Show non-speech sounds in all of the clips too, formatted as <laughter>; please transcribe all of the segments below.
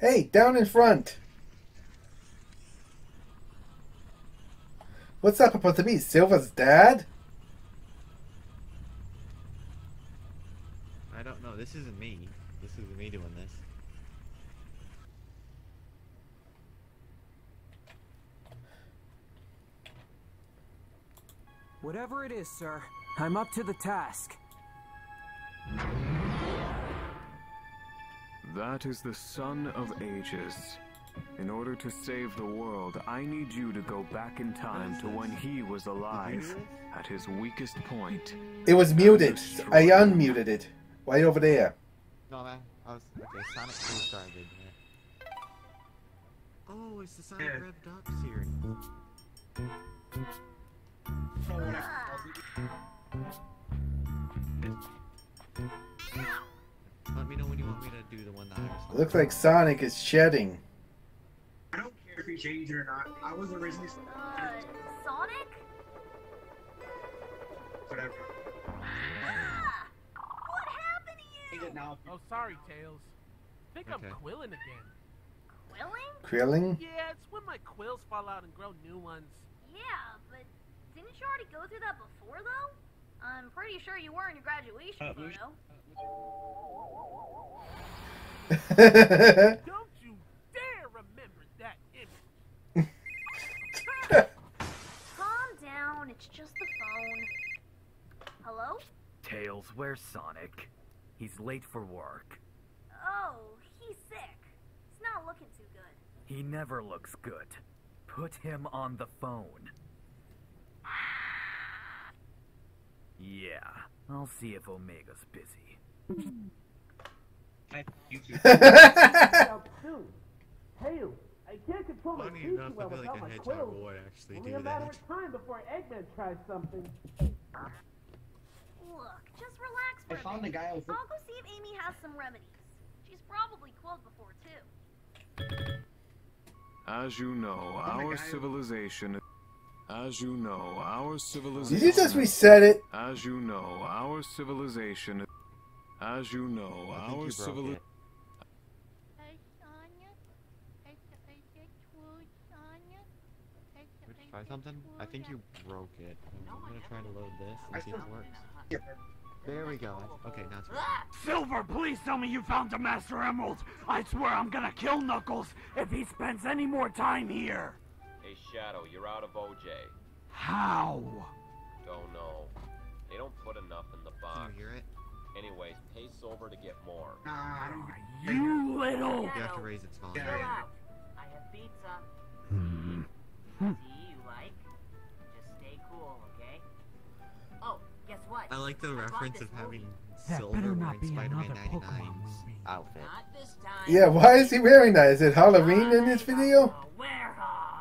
Hey, down in front. What's that supposed to be? Silva's dad? I don't know. This isn't me. This isn't me doing this. Whatever it is, sir, I'm up to the task. That is the Son of Ages. In order to save the world, I need you to go back in time to when he was alive, at his weakest point. It was muted. I unmuted it. Right over there. No, man. I was okay. Sonic 2 started. Yeah. Oh, it's the Sonic Yeah. Rev Duck series. Let me know when you want me to do the one that I was. Looks like Sonic is shedding. I don't care if you change it or not. I was originally Uh, Sonic? whatever. Ah! What happened to you? Oh, sorry, Tails. I think Okay. I'm quilling again. Quilling? Krillin? Yeah, it's when my quills fall out and grow new ones. Yeah, but didn't you already go through that before, though? I'm pretty sure you were in your graduation Uh, we- photo. <laughs> Don't you dare remember that image. Calm down, it's just the phone. Hello? Tails, where's Sonic? He's late for work. Oh, he's sick. He's not looking too good. He never looks good. Put him on the phone. Yeah, I'll see if Omega's busy. I- YouTube. soon. I can't control my Funny teeth enough, I well feel like without a my hedgehog quills. would actually Only do a matter that. of time before Eggman tries something. Look, just relax for I a found the minute. guy with I'll go see if Amy has some remedies. She's probably quilled before, too. As you know, our God. civilization. As you know, our Did civilization. you just reset it? As you know, our civilization. As you know, I think our you broke civilization. it. Hey, Sonya. Hey, hey, hey, True, Sonya. Hey, Would hey, you try hey, something? I think True, you broke it. I'm gonna try to load this I and see if it still- works. There we go. Okay, now it's working. Silver, please tell me you found the Master Emerald. I swear I'm gonna kill Knuckles if he spends any more time here. Hey, Shadow, you're out of OJ. How? Don't know. They don't put enough in the Can box. you hear it? Anyways, pay Silver to get more. Nah, I don't. You little. You have to raise its volume. Yeah. I have pizza. Hmm. See you like. Just stay cool, okay? Oh, guess what? I like the I reference this of having That Silver better wearing not be Spider-Man another 99's outfit. Not this time. Yeah, why is he wearing that? Is it Halloween in this video?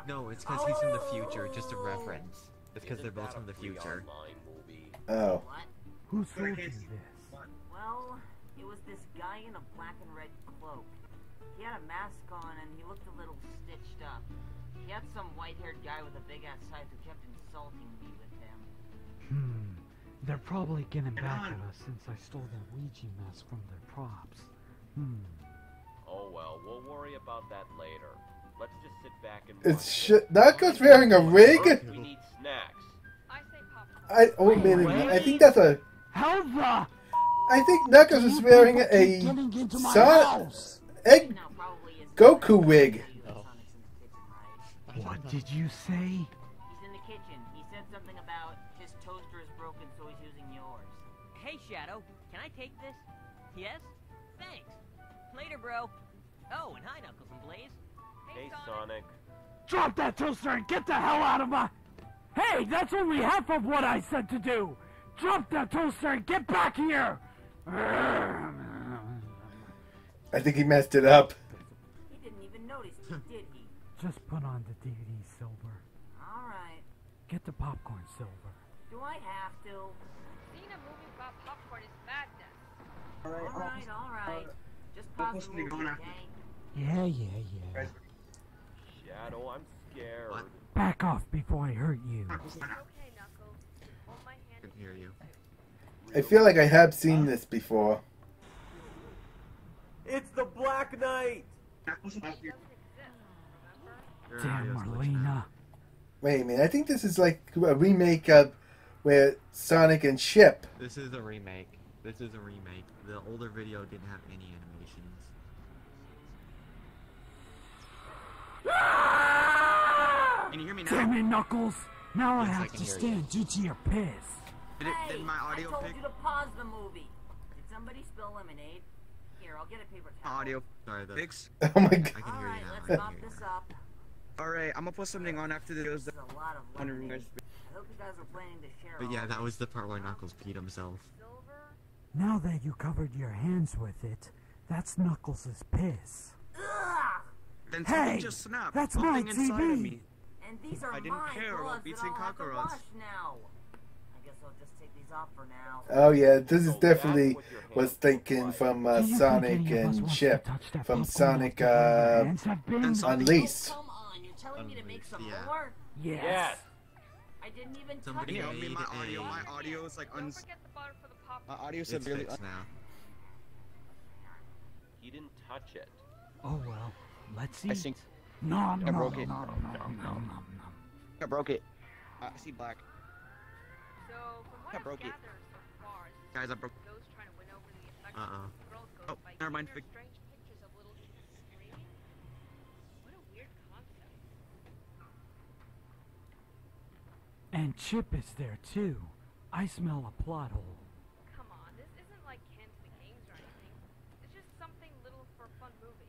A werehog. No, it's because he's from the future, just a reference. It's because they're both from the future. Oh. What? Who But you this? Well, it was this guy in a black and red cloak. He had a mask on and he looked a little stitched up. He had some white-haired guy with a big-ass scythe who kept insulting me with him. Hmm. They're probably getting back at us since I stole their Ouija mask from their props. Hmm. Oh well, we'll worry about that later. Let's just sit back and It's watch sh- Knuckles wearing a wig? We need snacks. I say popcorn. I oh man, I think that's a. How the? I think Knuckles is wearing a Getting Son- egg. Now probably is Goku wig. Oh. Sonic's in the kitchen, right? What did you say? He's in the kitchen. He said something about his toaster is broken, so he's using yours. Hey, Shadow, can I take this? Yes? Thanks. Later, bro. Oh, and hi, Knuckles and Blaze. Hey, Sonic. Drop that toaster and get the hell out of my. Hey, that's only half of what I said to do. Drop that toaster and get back here. I think he messed it up. He didn't even notice did he? Just put on the DVD, Silver. All right. Get the popcorn, Silver. Do I have to? Seeing a movie about popcorn is madness. All right. All right, all right. uh, Just we're pause the supposed to be movie, going okay? Yeah, yeah, yeah. Guys, Shadow, I'm scared. What? Back off before I hurt you. Knuckles went out. Okay, Knuckles. Hold my hand. I can hear you. I feel like I have seen this before. It's the Black Knight! Knuckles about your Your Damn, audio's Merlina. Wait a minute. I think this is like a remake of where Sonic and Chip. This is a remake. This is a remake. The older video didn't have any animations. Can you hear me now? Damn it, Knuckles! Now I Yes, I have can to hear you. stand due to your piss. Did, it, Hey, did my I told pick? you to pause the movie. Did somebody spill lemonade? Here, I'll get a paper towel. Audio Sorry, the, fix. <laughs> Oh my I god. can hear Alright, you now. let's mop this up. All right, I'm gonna put something on after the videos This is a lot of on lemonade. I hope you guys are planning to share But yeah, that was the part where Knuckles peed himself. Now that you covered your hands with it, that's Knuckles' piss. Ugh! Then Hey, something just snapped. that's something my inside TV. of me. And these are I didn't my care about gloves that beats and cockroaches. now. I guess I'll just take these off for now. Oh yeah, this is definitely that's what your was thinking from uh, Sonic any of us and Chip from Sonic after where your uh, hands have been? And something- Unleashed. Come on, you're telling me to make some Unleashed, yeah. more? Yes. Yes. I didn't even Somebody touch Yeah, I my audio, my audio is like Don't uns. forget the butter for the pop. My audio It's severely. now. He didn't touch it. Oh well, let's eat. I think Nom, I broke nom, it. nom, nom, nom, nom, nom. I broke it. Uh, I see black. So, from what I broke it. so far, Guys, I broke. ghost trying to win over the Uh-uh. of the girl ghost Oh, never mind, giving her fix- strange pictures of little. What a weird concept. And Chip is there too. I smell a plot hole. Come on, this isn't like Ken to the games or anything. It's just something little for a fun movie.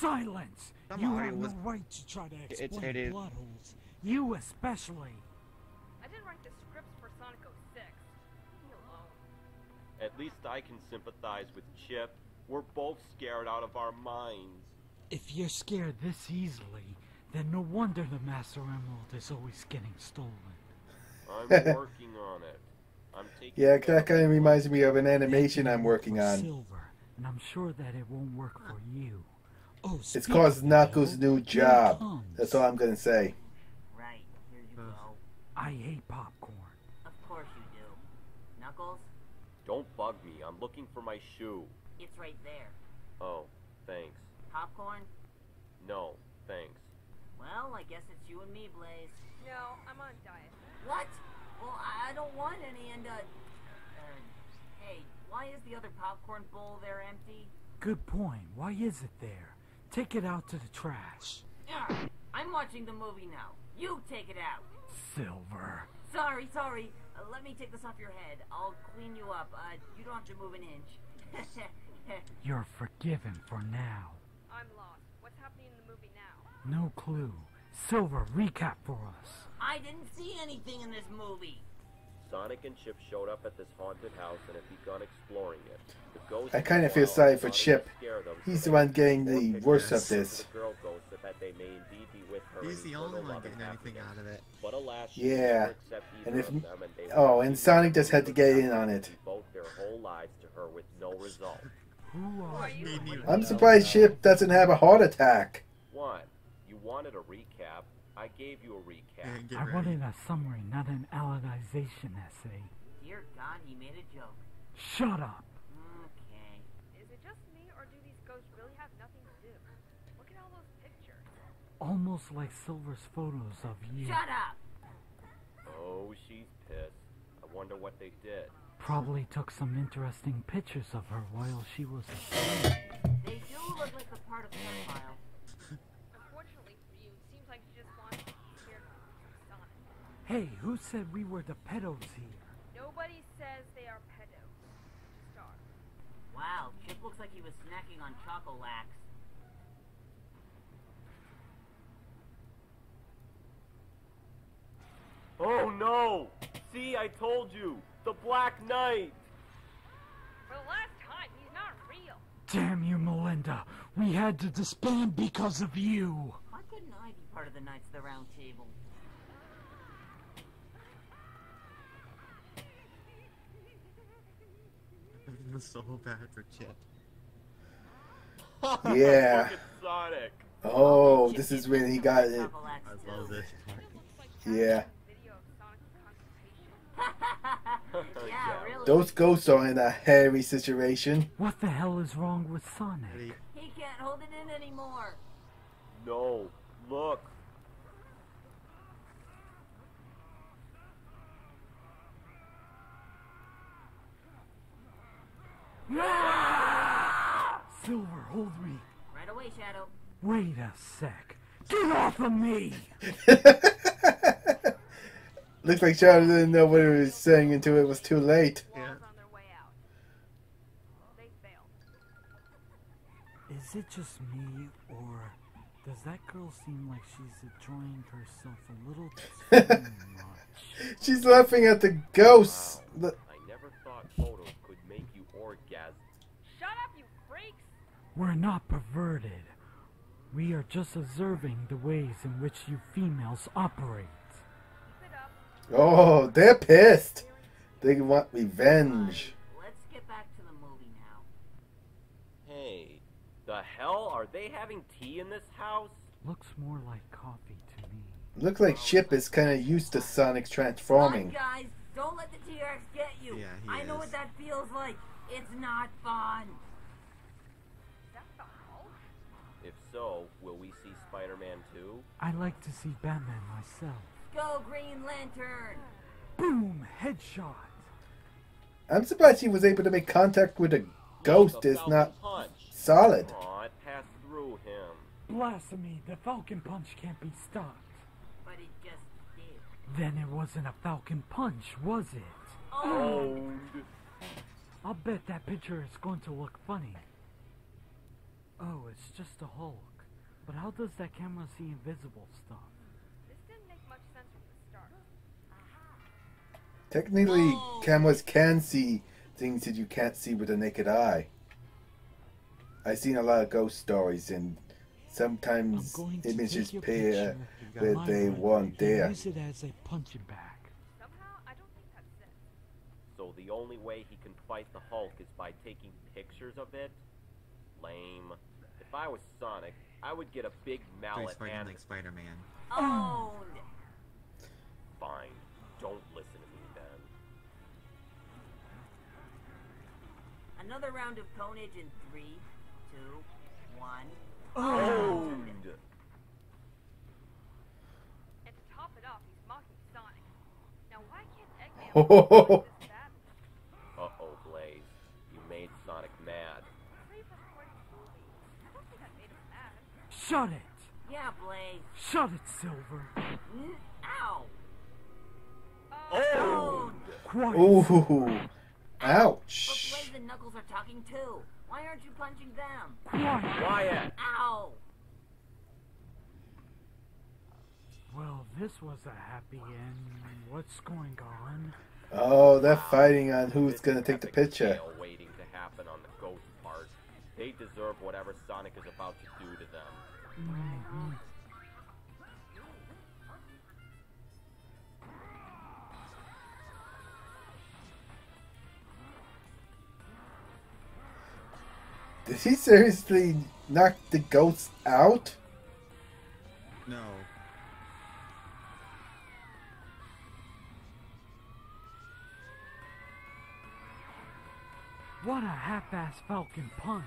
Silence! Some you audio have no right to try to It's- explain it is- plot holes. You especially. I didn't write the scripts for Sonic 06. Leave me alone. At least I can sympathize with Chip. We're both scared out of our minds. If you're scared this easily, then no wonder the Master Emerald is always getting stolen. I'm <laughs> working on it. I'm taking Yeah, that kind of reminds me of an animation I'm working on. Silver, and I'm sure that it won't work for you. Oh, It's speaking called Knuckles' new job. comes. That's all I'm gonna say. Right, here you go. I hate popcorn. Of course you do. Knuckles, Don't bug me. I'm looking for my shoe. it's right there. Oh, thanks. Popcorn? No, thanks. Well, I guess it's you and me, Blaze. No, I'm on diet. What? Well, I I don't want any, and, uh... uh hey, why is the other popcorn bowl there empty? Good point. Why is it there? Take it out to the trash. Ugh, I'm watching the movie now. You take it out. Silver. Sorry, sorry. Uh, let me take this off your head. I'll clean you up. Uh, you don't have to move an inch. <laughs> You're forgiven for now. I'm lost. What's happening in the movie now? No clue. Silver, recap for us. I didn't see anything in this movie. Sonic and Chip showed up at this haunted house and have begun exploring it. The ghosts I kinda feel sorry for Chip. He's the one getting the worst of this. The girl ghost so that they may indeed be with her He's the only one getting anything out of it. But alas, Yeah. Oh, will never accept And if and oh, and Sonic just had to get in on it. Their whole lives to her with no <laughs> result. Who are you? I'm surprised Chip doesn't have a heart attack. One, you wanted a recap. I gave you a recap. Yeah, I ready. wanted a summary, not an allegation essay. Dear God, he made a joke. Shut up. Okay. Is it just me, or do these ghosts really have nothing to do? Look at all those pictures. Almost like Silver's photos of you. Shut up! Oh, she's pissed. I wonder what they did. Probably took some interesting pictures of her while she was asleep. They do look like the part of pedophile. Unfortunately for you, it seems like you just want to be scared of Sonic. Hey, who said we were the pedos here? Nobody says they are pedos. Just are. Wow, Chip looks like he was snacking on Chocolax. Oh no! See, I told you! The Black Knight! For the last time, he's not real. Damn you, Merlina. We had to disband because of you. Why couldn't I be part of the Knights of the Round Table? <laughs> I feel so bad for Chip. <laughs> Yeah. Sonic! Oh, this is when he got it. I love too. this part. <laughs> Yeah. Video of yeah, really. Those ghosts are in a hairy situation. What the hell is wrong with Sonic? He can't can't hold it in anymore. No, look. Ah! Silver, hold me. Right away, Shadow. Wait a sec. Get off of me! <laughs> Looks like Shadow didn't know what he was saying until it was too late. Yeah. Is it just me, or does that girl seem like she's enjoying herself a little too <laughs> much? She's laughing at the ghosts. The- I never thought photos could make you orgasm. Shut up, you freaks! We're not perverted. We are just observing the ways in which you females operate. Oh, they're pissed. They want revenge. Let's get back to the movie now. Hey, the hell? Are they having tea in this house? Looks more like coffee to me. Look like Chip is kind of used to Sonic's transforming. Come on, guys, don't let the T-Rex get you. Yeah, he I know is. what that feels like. It's not fun. If so, will we see Spider-Man 2? I'd like to see Batman myself. Go Green Lantern. Boom! Headshot! I'm surprised he was able to make contact with a ghost. The Is not Punch. solid. Aw, it passed through him. Blasphemy! The Falcon Punch can't be stopped. But it just did. Then it wasn't a Falcon Punch, was it? Oh. Owned. I'll bet that picture is going to look funny. Oh, it's just a Hulk. But how does that camera see invisible stuff? This didn't make much sense from the start. Technically, cameras can see things that you can't see with the naked eye. I've seen a lot of ghost stories, and sometimes images appear picture where they brother weren't and there. Use it as a punching bag. So the only way he can fight the Hulk is by taking pictures of it? Lame. If I was Sonic, I would get a big mallet fighting and... like Spider-Man. Owned. Fine. Don't listen to me then. Another round of conage in three, two, one. Owned! And to top it off, he's mocking Sonic. Now why can't Eggman <laughs> Shut it! Yeah, Blaze. Shut it, Silver! Mm, ow. Owned! Quiet! Ooh, But ouch! Blaze and Knuckles are talking too. Why aren't you punching them? Quiet! Quiet! Ow. Well, this was a happy end. What's going on? Oh, they're fighting on who's gonna take the Epic picture. waiting to happen on the ghost part. They deserve whatever Sonic is about to do to them. Did he seriously knock the ghosts out? No. What a half-ass Falcon Punch!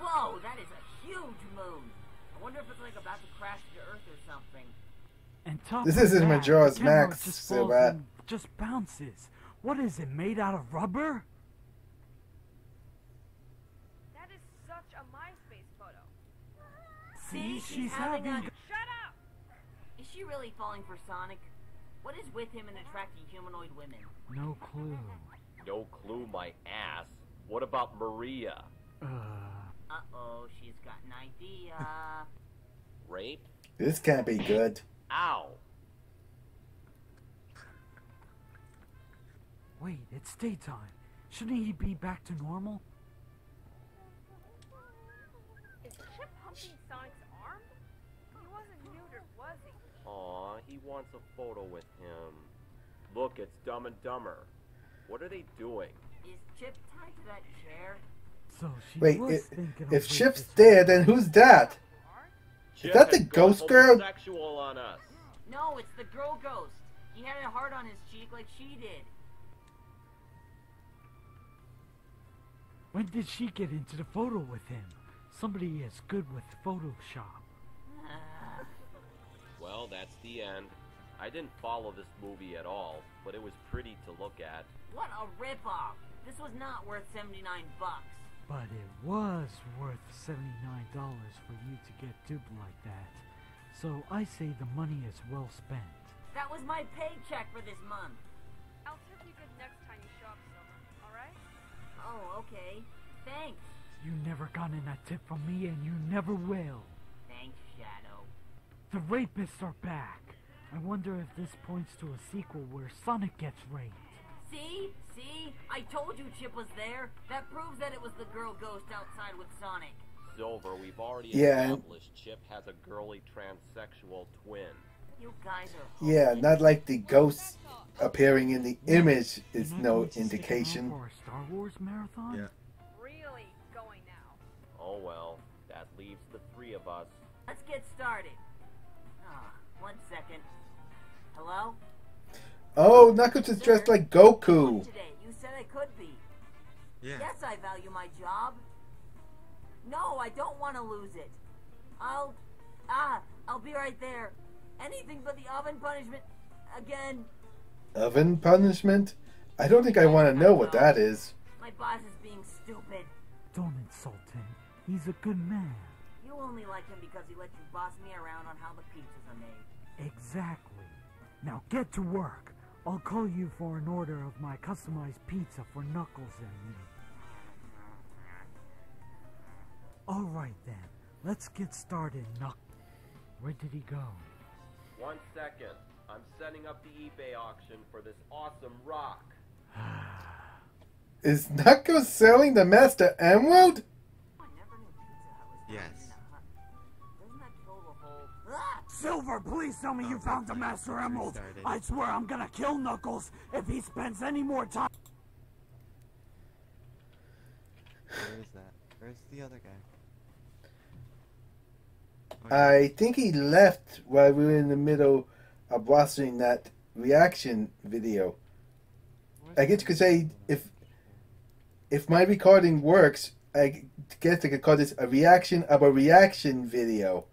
Whoa, that is a huge moon. I wonder if it's like about to crash to Earth or something. And top This isn't that, Majora's the camera Max, just so falls that- and just bounces. What is it made out of rubber? That is such a MySpace photo. See, she's, she's having, having- a. Shut up! Is she really falling for Sonic? What is with him and attracting humanoid women? No clue. No clue, my ass. What about Maria? Uh, Uh oh, she's got an idea. <laughs> Rape? This can't be good. Ow! wait, it's daytime. Shouldn't he be back to normal? Is Chip humping Sonic's arm? He wasn't neutered, was he? Aw, he wants a photo with him. Look, it's Dumb and Dumber. What are they doing? Is Chip tied to that chair? So she Wait, was i- if rape Chip's dead, then who's that? Chip that the ghost girl? Sexual on us. No, it's the girl ghost. He had a heart on his cheek like she did. When did she get into the photo with him? Somebody is good with Photoshop. <laughs> Well, that's the end. I didn't follow this movie at all, but it was pretty to look at. What a ripoff! This was not worth 79 bucks. But it was worth $79 for you to get duped like that. So I say the money is well spent. That was my paycheck for this month. I'll tip you good next time you show up, Silver. Alright? Oh, okay. Thanks. You never gotten a tip from me and you never will. Thanks, Shadow. The rapists are back. I wonder if this points to a sequel where Sonic gets raped. See? See? I told you Chip was there. That proves that it was the girl ghost outside with Sonic. Silver, we've already Yeah, established Chip has a girly transsexual twin. You guys are Yeah, not like the ghost appearing in the image is no going to stick around indication. For a Star Wars marathon? Yeah. Really going now. Oh well, that leaves the three of us. Let's get started. Oh, Knuckles is dressed like Goku. You said I could be. Yeah. Yes, I value my job. No, I don't want to lose it. I'll... Ah, I'll be right there. Anything but the oven punishment. Again. Oven punishment? I don't think I want to know what that is. My boss is being stupid. Don't insult him. He's a good man. You only like him because he lets you boss me around on how the pizzas are made. Exactly. Now get to work. I'll call you for an order of my customized pizza for Knuckles and me. Alright then, let's get started, Knuckles. Where did he go? One second. I'm setting up the eBay auction for this awesome rock. <sighs> Is Knuckles selling the Master Emerald? Yes. Silver, please tell me you oh, found the Master Emerald. Restarted. I swear I'm gonna kill Knuckles if he spends any more time. Where is that? Where's the other guy? I think he left while we were in the middle of watching that reaction video. I guess you could say if if my recording works, I guess I could call this a reaction of a reaction video.